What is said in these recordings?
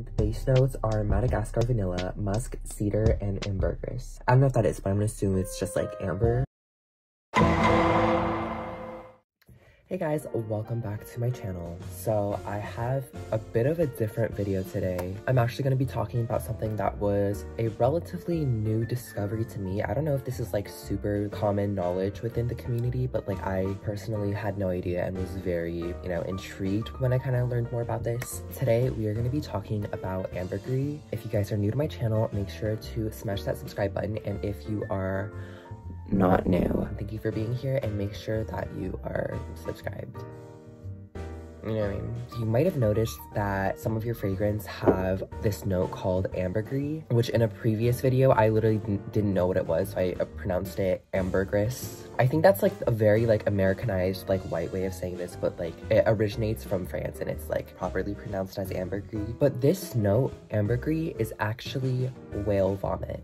And base notes are Madagascar vanilla, musk, cedar, and ambergris. I don't know if that is, but I'm gonna assume it's just like amber. Hey guys, welcome back to my channel. So I have a bit of a different video today. I'm actually going to be talking about something that was a relatively new discovery to me. I don't know if this is like super common knowledge within the community, but like I personally had no idea and was very, you know, intrigued when I kind of learned more about this. Today we are going to be talking about ambergris. If you guys are new to my channel, make sure to smash that subscribe button and if you are not new. Thank you for being here and make sure that you are subscribed. You know what I mean? You might have noticed that some of your fragrance have this note called ambergris, which in a previous video, I literally didn't know what it was, so I uh, pronounced it ambergris. I think that's like a very like Americanized like white way of saying this, but like it originates from France and it's like properly pronounced as ambergris. But this note, ambergris, is actually whale vomit.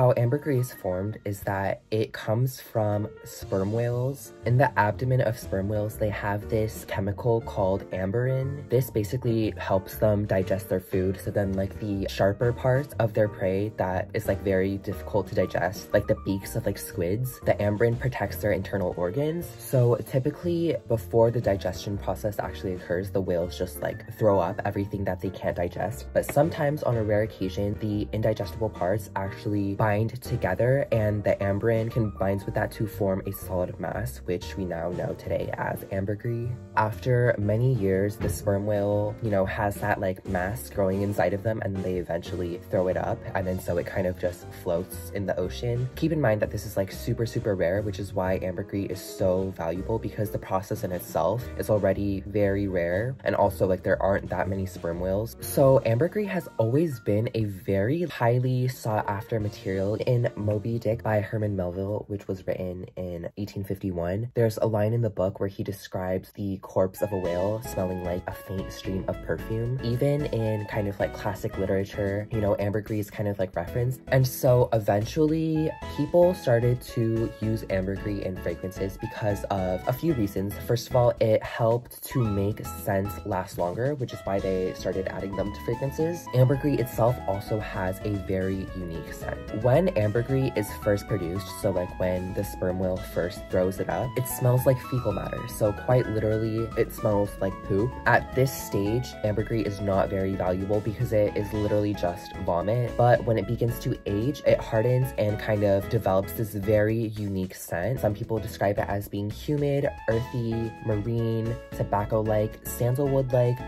How ambergris formed is that it comes from sperm whales. In the abdomen of sperm whales, they have this chemical called ambrein. This basically helps them digest their food. So then like the sharper parts of their prey that is like very difficult to digest, like the beaks of like squids, the ambrein protects their internal organs. So typically before the digestion process actually occurs, the whales just like throw up everything that they can't digest. But sometimes on a rare occasion, the indigestible parts actually bind together and the ambrein combines with that to form a solid mass, which we now know today as ambergris. After many years, the sperm whale, you know, has that like mass growing inside of them and they eventually throw it up. And then so it kind of just floats in the ocean. Keep in mind that this is like super, super rare, which is why ambergris is so valuable because the process in itself is already very rare. And also like there aren't that many sperm whales. So ambergris has always been a very highly sought after material material in Moby Dick by Herman Melville, which was written in 1851. There's a line in the book where he describes the corpse of a whale smelling like a faint stream of perfume. Even in kind of like classic literature, you know, ambergris kind of like referenced. And so eventually people started to use ambergris in fragrances because of a few reasons. First of all, it helped to make scents last longer, which is why they started adding them to fragrances. Ambergris itself also has a very unique scent. When ambergris is first produced, so like when the sperm whale first throws it up, it smells like fecal matter. So quite literally, it smells like poop. At this stage, ambergris is not very valuable because it is literally just vomit. But when it begins to age, it hardens and kind of develops this very unique scent. Some people describe it as being humid, earthy, marine, tobacco-like, sandalwood-like,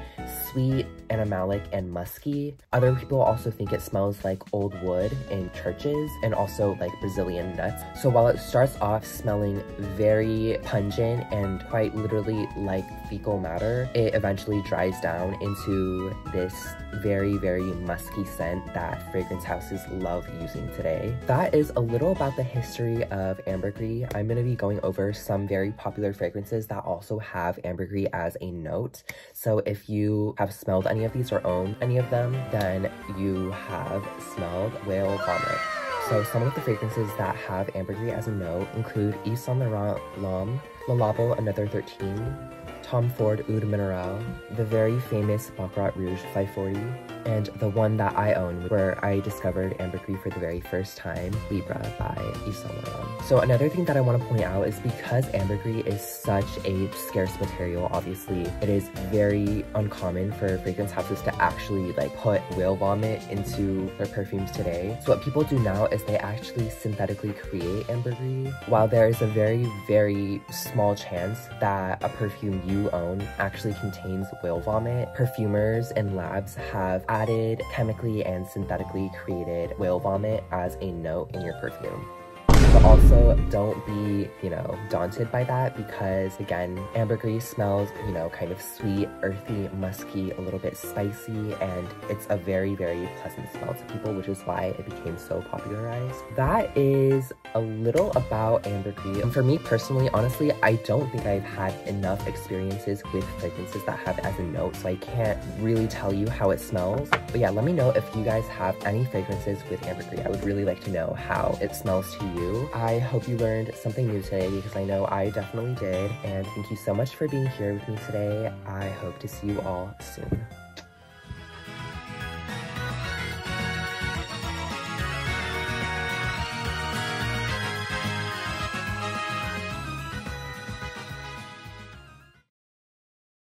sweet, animalic, and musky. Other people also think it smells like old wood in churches and also like Brazilian nuts. So while it starts off smelling very pungent and quite literally like fecal matter, it eventually dries down into this very, very musky scent that fragrance houses love using today. That is a little about the history of ambergris. I'm going to be going over some very popular fragrances that also have ambergris as a note. So if you have smelled any of these or own any of them, then you have smelled whale vomit. So some of the fragrances that have ambergris as a note include Yves Saint Laurent L'Homme, Le Labo Another 13, Tom Ford Oud Mineral, the very famous Baccarat Rouge 540, and the one that I own where I discovered ambergris for the very first time, Libre by Yves Saint Laurent. So another thing that I want to point out is because ambergris is such a scarce material, obviously, it is very uncommon for fragrance houses to actually like put whale vomit into their perfumes today. So what people do now is they actually synthetically create ambergris. While there is a very, very small chance that a perfume you own actually contains whale vomit, perfumers and labs have added chemically and synthetically created whale vomit as a note in your perfume. But also don't be, you know, daunted by that because again, ambergris smells, you know, kind of sweet, earthy, musky, a little bit spicy, and it's a very, very pleasant smell to people, which is why it became so popularized. That is a little about ambergris. And for me personally, honestly, I don't think I've had enough experiences with fragrances that have as a note, so I can't really tell you how it smells. But yeah, let me know if you guys have any fragrances with ambergris. I would really like to know how it smells to you I hope you learned something new today because I know I definitely did. And thank you so much for being here with me today. I hope to see you all soon.